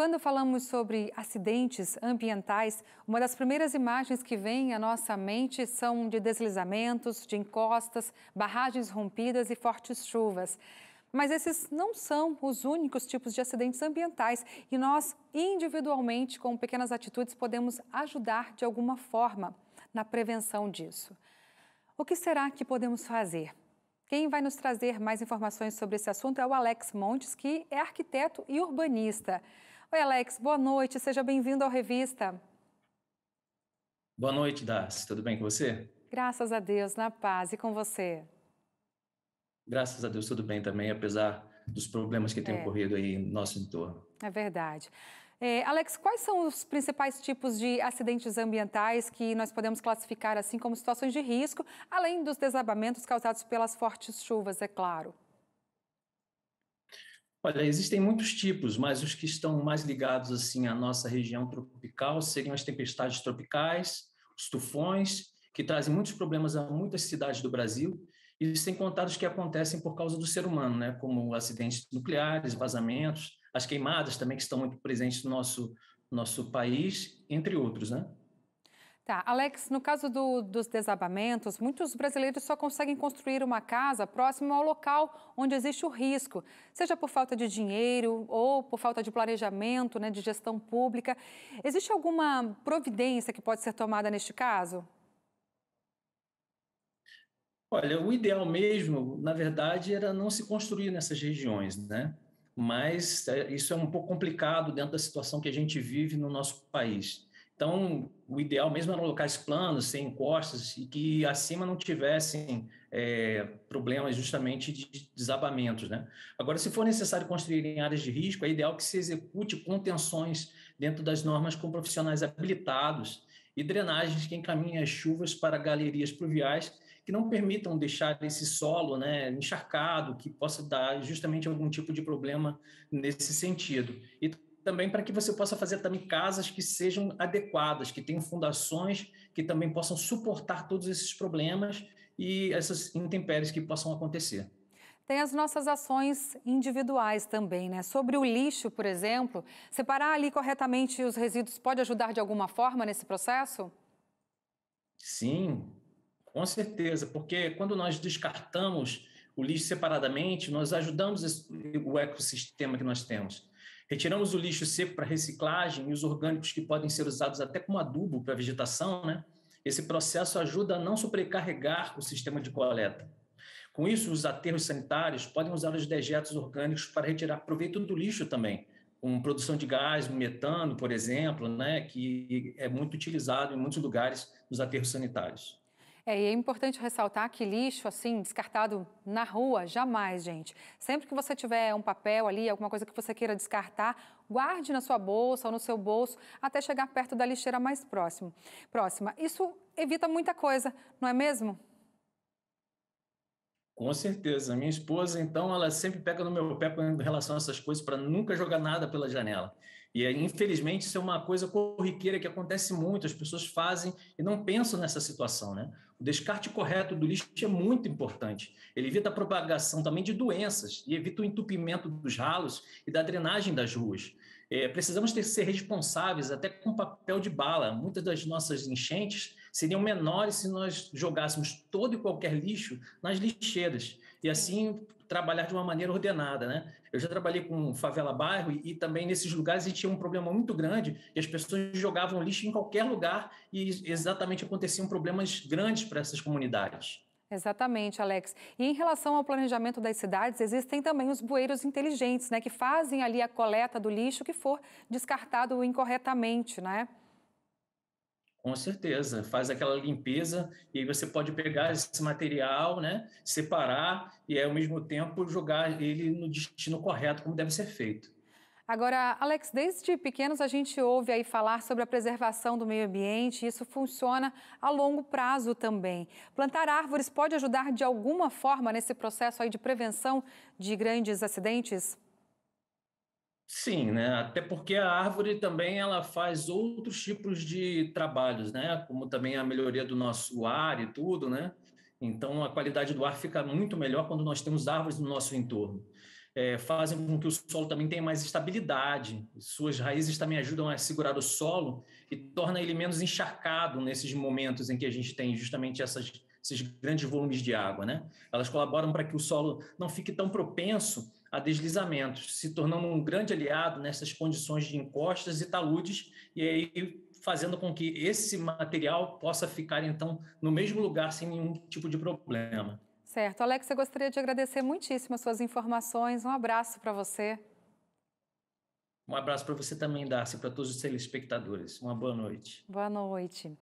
Quando falamos sobre acidentes ambientais, uma das primeiras imagens que vem à nossa mente são de deslizamentos, de encostas, barragens rompidas e fortes chuvas. Mas esses não são os únicos tipos de acidentes ambientais e nós, individualmente, com pequenas atitudes, podemos ajudar de alguma forma na prevenção disso. O que será que podemos fazer? Quem vai nos trazer mais informações sobre esse assunto é o Alex Montes, que é arquiteto e urbanista. Oi, Alex, boa noite, seja bem-vindo ao Revista. Boa noite, Darcy. Tudo bem com você? Graças a Deus, na paz. E com você? Graças a Deus, tudo bem também, apesar dos problemas que têm é. ocorrido aí no nosso entorno. É verdade. É, Alex, quais são os principais tipos de acidentes ambientais que nós podemos classificar assim como situações de risco, além dos desabamentos causados pelas fortes chuvas, é claro? Olha, existem muitos tipos, mas os que estão mais ligados assim à nossa região tropical seriam as tempestades tropicais, os tufões, que trazem muitos problemas a muitas cidades do Brasil, e sem contar os que acontecem por causa do ser humano, né, como acidentes nucleares, vazamentos, as queimadas também que estão muito presentes no nosso nosso país, entre outros, né? Tá, Alex, no caso do, dos desabamentos, muitos brasileiros só conseguem construir uma casa próximo ao local onde existe o risco, seja por falta de dinheiro ou por falta de planejamento, né, de gestão pública. Existe alguma providência que pode ser tomada neste caso? Olha, o ideal mesmo, na verdade, era não se construir nessas regiões, né? Mas é, isso é um pouco complicado dentro da situação que a gente vive no nosso país. Então, o ideal mesmo eram locais planos, sem encostas, e que acima não tivessem é, problemas justamente de desabamentos. Né? Agora, se for necessário construir em áreas de risco, é ideal que se execute contenções dentro das normas com profissionais habilitados e drenagens que encaminhem as chuvas para galerias pluviais que não permitam deixar esse solo né, encharcado, que possa dar justamente algum tipo de problema nesse sentido. E também para que você possa fazer também casas que sejam adequadas, que tenham fundações que também possam suportar todos esses problemas e essas intempéries que possam acontecer. Tem as nossas ações individuais também, né? Sobre o lixo, por exemplo, separar ali corretamente os resíduos pode ajudar de alguma forma nesse processo? Sim, com certeza, porque quando nós descartamos o lixo separadamente, nós ajudamos o ecossistema que nós temos. Retiramos o lixo seco para reciclagem e os orgânicos que podem ser usados até como adubo para a vegetação, né? Esse processo ajuda a não sobrecarregar o sistema de coleta. Com isso, os aterros sanitários podem usar os dejetos orgânicos para retirar proveito do lixo também, com produção de gás, metano, por exemplo, né, que é muito utilizado em muitos lugares nos aterros sanitários. É, e é importante ressaltar que lixo, assim, descartado na rua, jamais, gente. Sempre que você tiver um papel ali, alguma coisa que você queira descartar, guarde na sua bolsa ou no seu bolso até chegar perto da lixeira mais próximo. próxima. Isso evita muita coisa, não é mesmo? Com certeza. Minha esposa, então, ela sempre pega no meu pé com relação a essas coisas para nunca jogar nada pela janela. E, infelizmente, isso é uma coisa corriqueira que acontece muito, as pessoas fazem e não pensam nessa situação. Né? O descarte correto do lixo é muito importante. Ele evita a propagação também de doenças e evita o entupimento dos ralos e da drenagem das ruas. É, precisamos ter, ser responsáveis até com papel de bala. Muitas das nossas enchentes seriam menores se nós jogássemos todo e qualquer lixo nas lixeiras e assim trabalhar de uma maneira ordenada, né? Eu já trabalhei com favela bairro e, e, também nesses lugares a gente tinha um problema muito grande e as pessoas jogavam lixo em qualquer lugar e exatamente aconteciam problemas grandes para essas comunidades. Exatamente, Alex. E em relação ao planejamento das cidades, existem também os bueiros inteligentes, né, que fazem ali a coleta do lixo que for descartado incorretamente, né? Com certeza, faz aquela limpeza e aí você pode pegar esse material, né, separar e ao mesmo tempo jogar ele no destino correto, como deve ser feito. Agora, Alex, desde pequenos a gente ouve aí falar sobre a preservação do meio ambiente e isso funciona a longo prazo também. Plantar árvores pode ajudar de alguma forma nesse processo aí de prevenção de grandes acidentes? Sim, né? Até porque a árvore também ela faz outros tipos de trabalhos, né? Como também a melhoria do nosso ar e tudo, né? Então a qualidade do ar fica muito melhor quando nós temos árvores no nosso entorno. é, fazem com que o solo também tenha mais estabilidade. Suas raízes também ajudam a segurar o solo e torna ele menos encharcado nesses momentos em que a gente tem justamente essas, esses grandes volumes de água. Né? Elas colaboram para que o solo não fique tão propenso a deslizamentos, se tornando um grande aliado nessas condições de encostas e taludes, e aí fazendo com que esse material possa ficar, então, no mesmo lugar sem nenhum tipo de problema. Certo. Alex, eu gostaria de agradecer muitíssimo as suas informações. Um abraço para você. Um abraço para você também, Darcy, para todos os telespectadores. Uma boa noite. Boa noite.